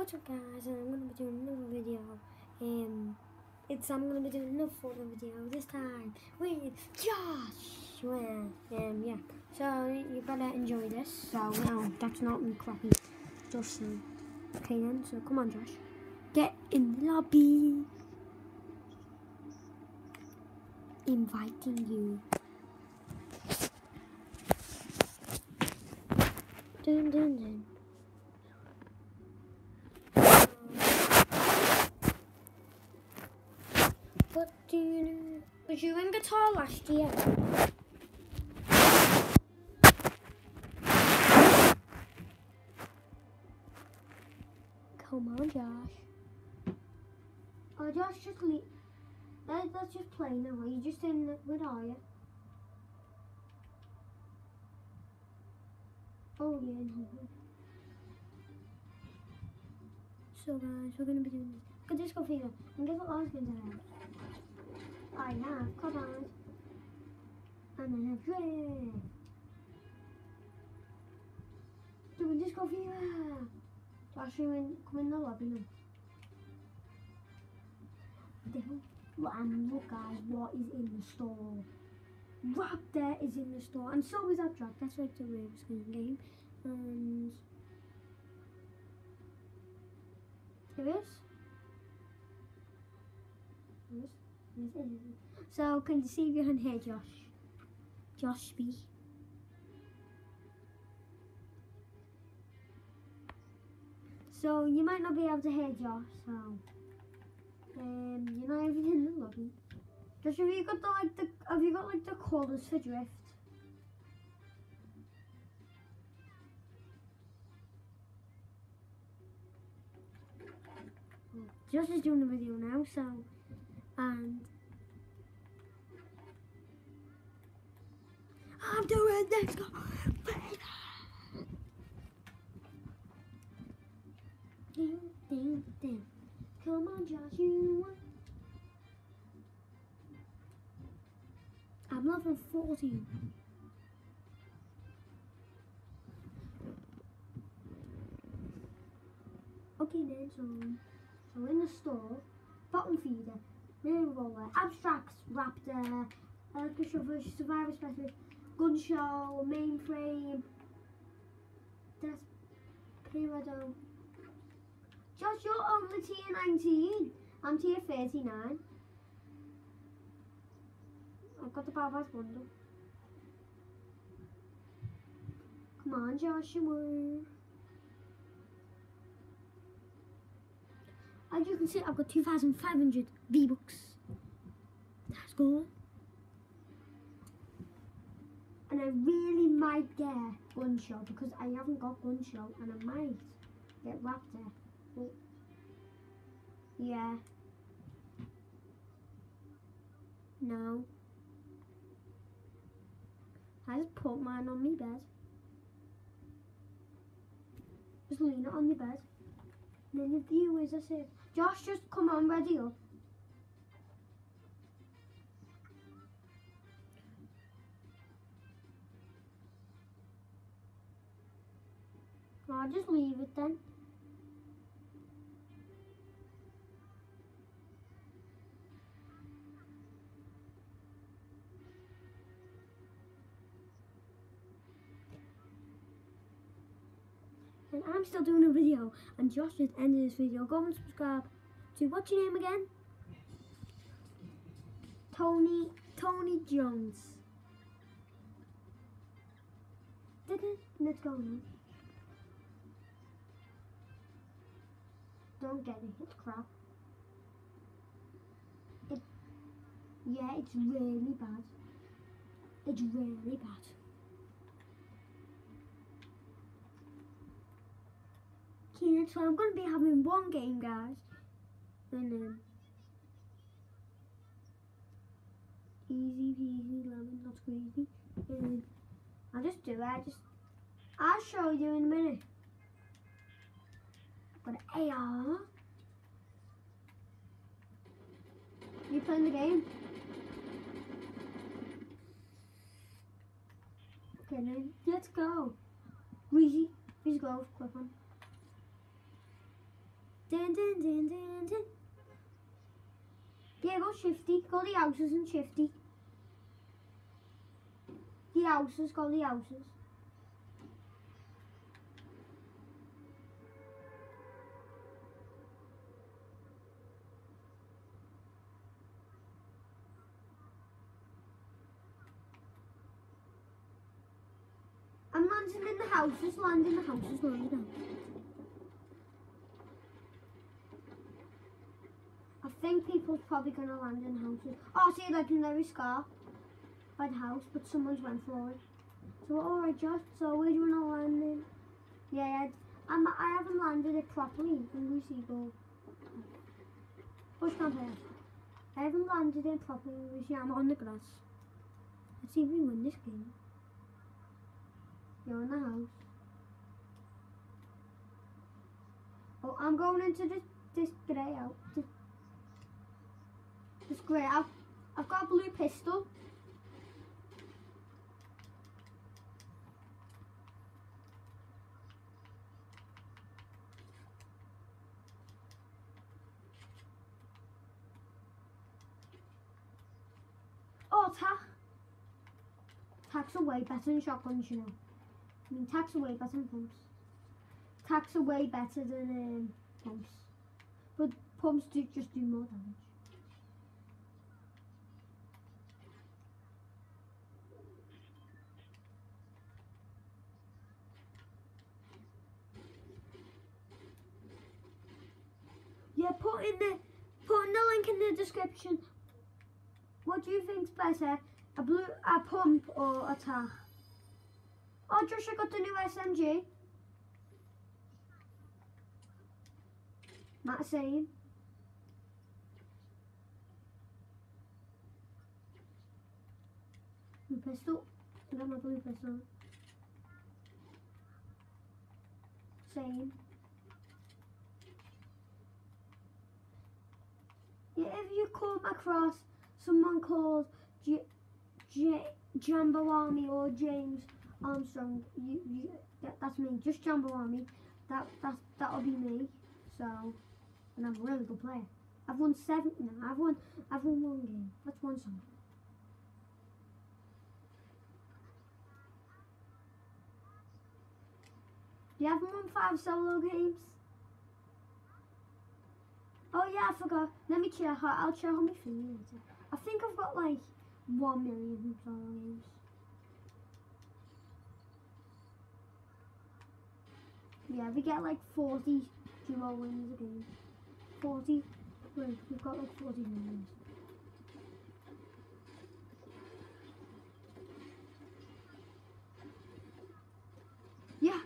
What's up guys, and I'm to be doing another video. Um, it's, I'm to be doing another photo video, this time with Josh. Um, yeah, so you better enjoy this. So, no, that's not me crappy. Just so. Okay then, so come on Josh. Get in the lobby. Inviting you. Dun dun dun. What do you know? Was you in guitar last year? Come on, Josh. Oh, Josh, just leave. Let, let's just play now. Are you just in? Where are you? Oh, yeah, here. So, guys, we're gonna be doing this. Look at disco fever. And guess what I was going to have? I have cobalt. And I have Dre. Doing disco fever. Josh, you in, come in the. Then, and look guys, what is in the store? Raptor is in the store, and so is drop. That's like the Rave skin game. And here is. It is. So can you see behind here, Josh? Josh B. So you might not be able to hear Josh, so um, you know everything in the lobby. Josh, have you got the like the have you got like the colours for drift? Josh is doing the video now, so and I'm doing this. Ding, ding, ding. Come on, Josh, you want I'm level 14. Okay then, so, so in the store, bottom feeder, mirror roller, abstracts, raptor, uh, Electro Shuffle, survivor specialist, gun show, mainframe, desk, pyramidal. Josh, you're only tier 19. I'm tier 39. I've got the Powerhouse bundle. Come on, Joshua. As you can see, I've got 2,500 V-Bucks. That's good. And I really might get Gunshot because I haven't got Gunshot and I might get Raptor. Yeah. No. I just put mine on my bed. Just lean it on your bed. And then the viewers are saying, Josh, just come on, ready up. I'll just leave it then. And I'm still doing a video and Josh just ended this video. Go and subscribe to what's your name again? Tony Tony Jones. Let's go now. Don't get it, it's crap. It, yeah, it's really bad. It's really bad. So I'm going to be having one game, guys. And then easy peasy, lemon, not squeezy. And I'll just do it. I just, I'll show you in a minute. An AR. You playing the game? Okay, then let's go. Breezy, please go, click on. Dun, dun, dun, dun, dun. Yeah, go shifty. Go the houses and shifty. The houses, go the houses. I'm landing in the houses, landing the houses, landing the houses. Think people's probably gonna land in houses. Oh, see, legendary scar by the house, but someone's went for it. So, alright, Josh, so where do you wanna land in? Yeah, I'm, I haven't landed it properly. Hungry Seagull. Push my head. I haven't landed it properly. Hungry Seagull. I'm on the grass. Let's see if we win this game. You're in the house. Oh, I'm going into this this grey out. This, this great. I've I've got a blue pistol. Oh, tack. Tacks are way better than shotguns, you know. I mean, tacks are way better than pumps. Tacks are way better than um, pumps. But pumps do just do more damage. Yeah, put in the put in the link in the description. What do you think's better, a blue a pump or a tack? Oh, Josh, I got the new SMG. Matt saying. Blue pistol. I got my blue pistol. Same. If you come across someone called J- J- or James Armstrong, you, you that, that's me. Just Jambo Army. That that that'll be me. So, and I'm a really good player. I've won seven. No, I've won. I've won one game. That's one song. You haven't won five solo games. Oh yeah, I forgot. Let me check. I'll I'll check on my phone later. I think I've got like one million games. Yeah, we get like 40 duo wins a game. 40. Wait, we've got like 40 wins. Yeah.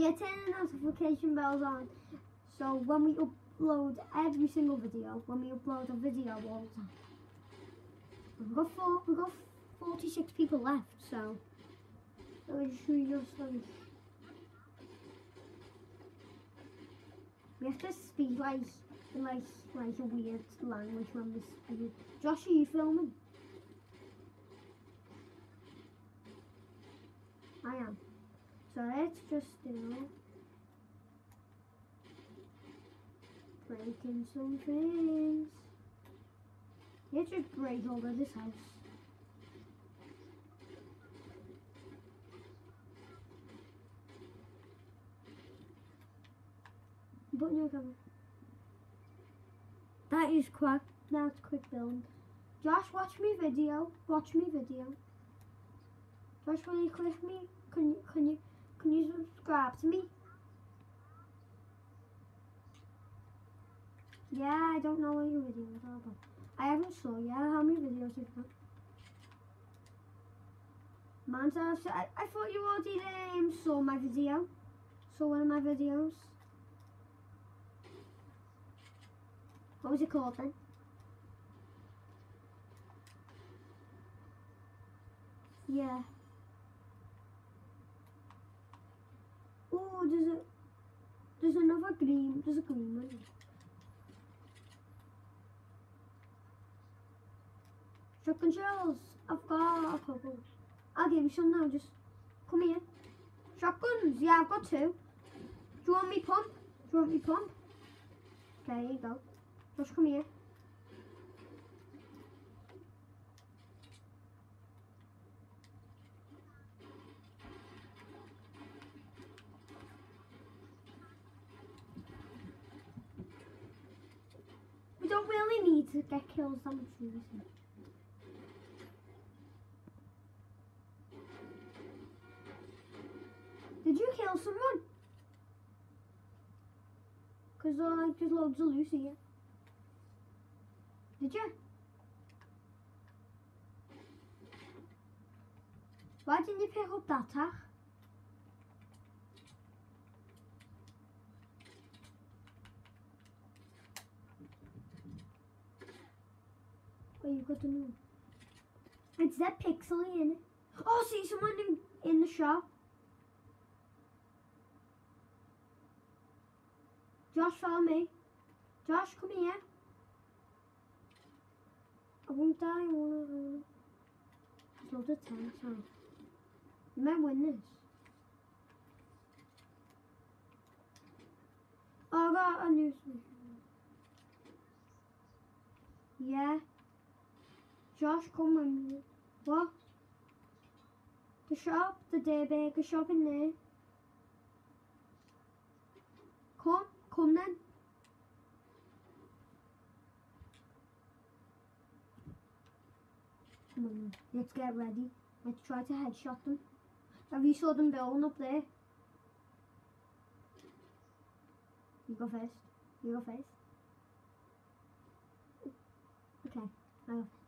Yeah, turn the notification bells on. So when we upload every single video, when we upload a video all the time. We've got four. We've got forty-six people left, so we should just like we have to speak like like like a weird language when we speak. Josh, are you filming? I am. So let's just do breaking some things. Let's just break over this house. But no cover. That is quick. That's quick build. Josh, watch me video. Watch me video. Josh, will you click me? Can you can you can you subscribe to me? Yeah, I don't know what your videos but I haven't saw yet how many videos you've got. Man, I, I thought you already um, saw my video. Saw one of my videos. What was it called then? Yeah. Oh, there's a there's another green. There's a green one. Shotgun shells. I've got a couple. I'll give you some now. Just come here. Shotguns, yeah, I've got two. Do you want me pump? Do you want me pump? Okay, here you go. Josh, come here. Really need to get kills that much seriously. Did you kill someone? Because uh, there's loads of loose here. Did you? Why didn't you pick up that tack? Oh, you got to know. It's that pixely in it. Oh, see someone in, in the shop. Josh, follow me. Josh, come here. I won't die. I. There's loads of tanks. Huh? You might win this. Oh, I got a new. Yeah. Josh, me. What? The shop, the day baker shop in there. Come, come then. Come on, let's get ready. Let's try to headshot them. Have you saw them building up there? You go first. You go first. Okay, I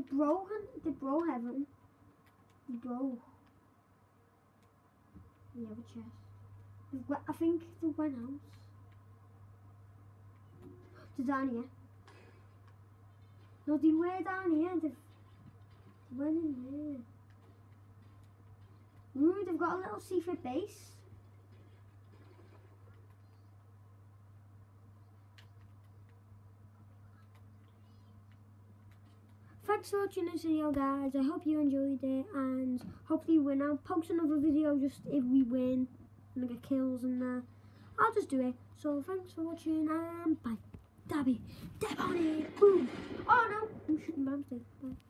The bro, the bro heaven. Bro. We have a chest. Got- I think the went out. They're down here. No, they were down here. They've they went in there. Ooh, they've got a little secret base. Thanks for watching this video guys. I hope you enjoyed it and hopefully win. I'll post another video just if we win and I get kills and uh, I'll just do it. So thanks for watching and bye. Dabby, dab on it. Boom. Oh no.